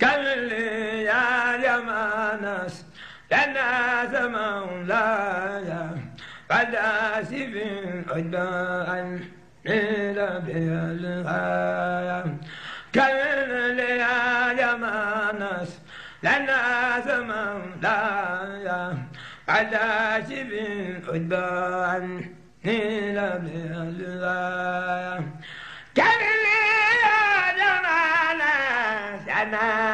كل يا يمانس لنا مولاي قد آسف عداء إلى بها الغاية كل يا يمانس لنا مولاي قد آسف عداء إلى بها الغاية كل يا يمانس لنا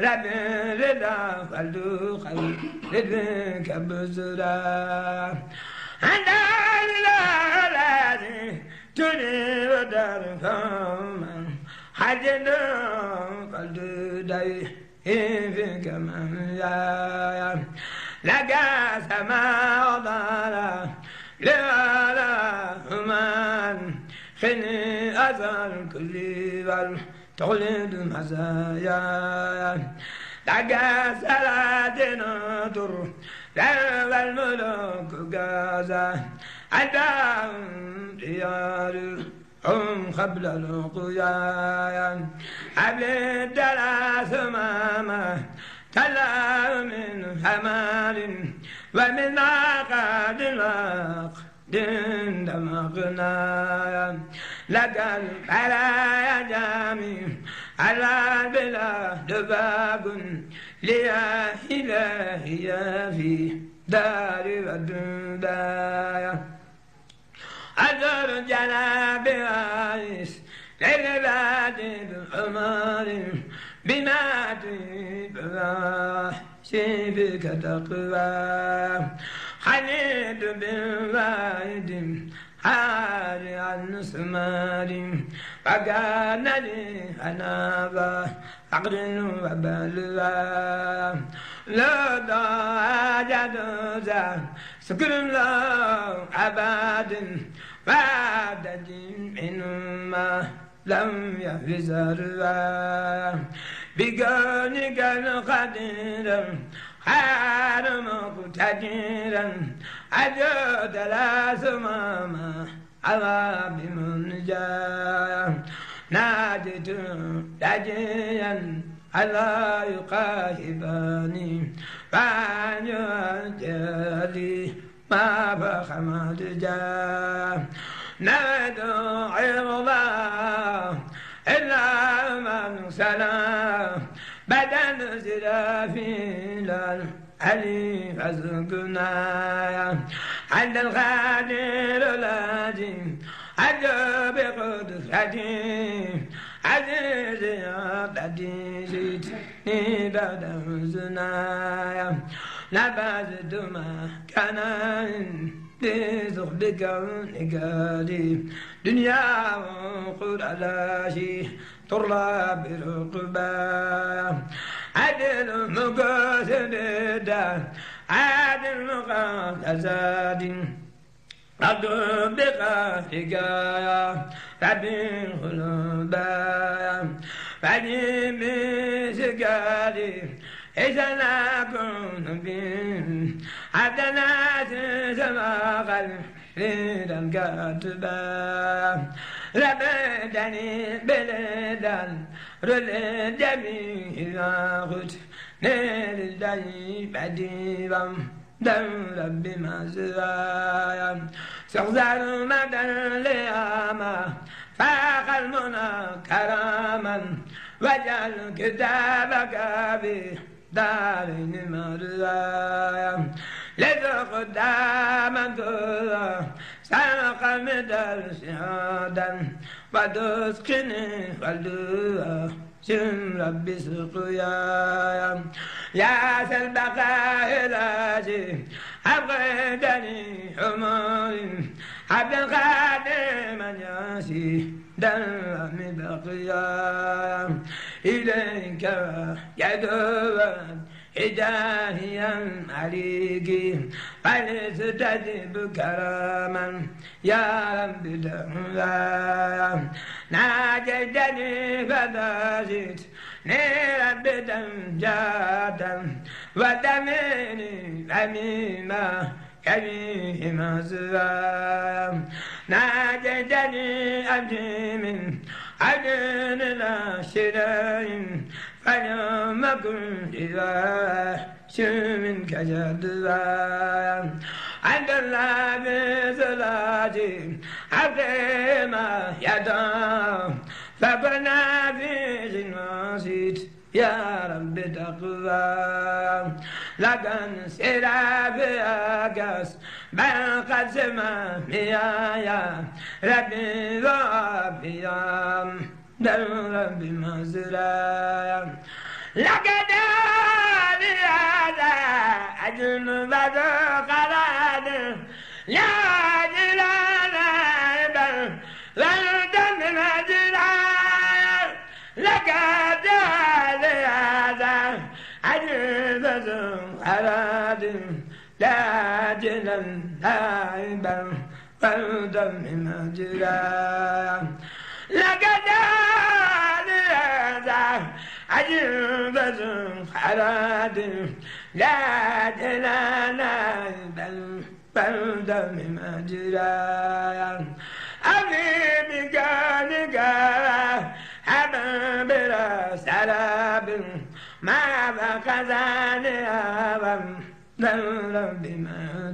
رب رضا فلدو خلد كبزرا. أنت الذي تريد درفا حجد فلدو داي فيك من يا. لك سماء ضالا لولا من خني أزل كل بل تغلد مزايا لك سلاتنا نطر لو الملوك غازا. عدام ديار هم قبل القيام حبل الدلاس ماما تلا من حمال ومن عقاد العقد دمغنا لك البلايا جميع على بلا دباب ليا إلهي في دار الدنيا أدر جناب عيس للباد الحمار بما تجيب سيفك تقوى حنيت بالوايد حاري عن سمار فكان لي أنا فقر وبلوى. لا ضاجد سكر الله أبد. بعد منهما لم يفزر بكونك القدير خير مقتدرا أجود لا على بمن جاء نادت دجيا ألا يقاهبني فعن جلي ما فخم جاء ندعو الله إلا من سلام بدن زرافيل الحليف أزقنا عند الغادر الذي عجب قدرتي عزيز يا زيتني بعد زنايا نبذت ما كان بزغب كونك لي دنيا وقل على شي ترى برقبا عدل مقاصد الدار عدل مقاصد أدب بقاتك يا ربي القلوب فدي بسكالي إذا نكون بهم عبدنا سما قلبي كاتبا ربدني بلدان رل جميع خد نيل الدني بديبا دم ربي ما زوايا سغزر مدن لياما فاق المنى كراما. واجعل كتابك به دارين مرزايا. لذق داما ترى سرق مدر سعادا ودسقني خلدوا سم ربي سقيا يا سلبقاء الهاجي أبغدني حمار عبد القادر من ياسي دم بقيا إليك يدوان إداهيا عليك فلستجب كراما Ya Rabbi la Nacedeni fedazit Ne Rabbiden cadem Ve demini emime Kerim azram Nacedeni abdimin Adını la şirayim Felum ekun izah Şümün kecedram عند الله بصلاتي عبد ما يدعو فكنا في جناسيت يا رب تقوى لكن سيرا في أقاس بل قد سمع يا ربي ذا دل ربي مزرا لقد هذا أجل بدر هذا أجل بدر قراد لا جلا نائبا ولد من أجلال لقد عجبة حراد لا جلانا بل بل دم مجرى أبي بكانك ما بقى ذاني أبا بل بما